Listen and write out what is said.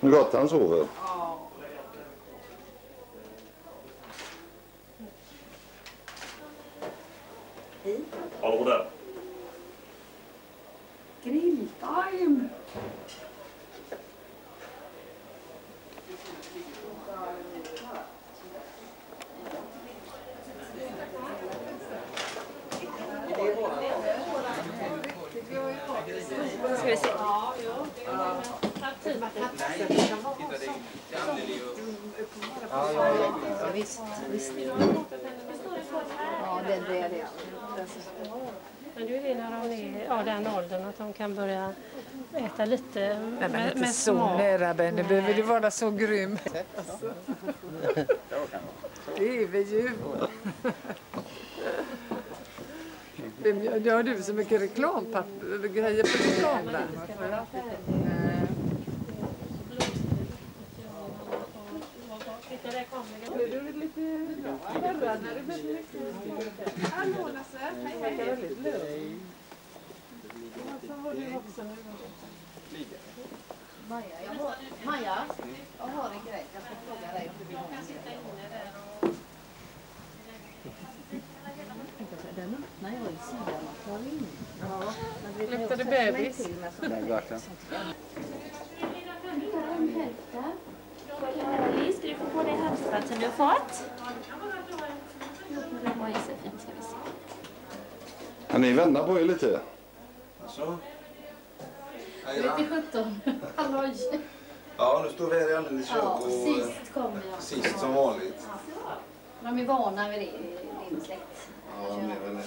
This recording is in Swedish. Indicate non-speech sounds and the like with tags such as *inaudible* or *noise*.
Hur gott han sover. Hallå där. Grilltime! Ska vi se. Ja, visst, visst. Ja, det, det är det. Men du är när de är ja, den åldern att de kan börja äta lite Nej, men med, inte med så smak. nära Benny. Behöver du vara så grym? Det är vi ju. Vem gör- du så mycket reklampapper, grejer på reklam där? Titta, där Maja, jag har, Maja, jag har en grej. Jag ska fråga dig om du vill ha en Den öppnar jag i sidan. Och tar in. Ja, Luktar det bebis? till med sånt. Nej, verkligen. Caroline, ska du få halsbandet du har fått? Det var jättefint, ska vi se. Kan ni vända på er lite? Alltså. Lite 17. *laughs* Halloj. Ja, nu står vi här i alldeles Ja, och sist kom jag. sist som vanligt. De är vana vid det i din släkt. Ja, de är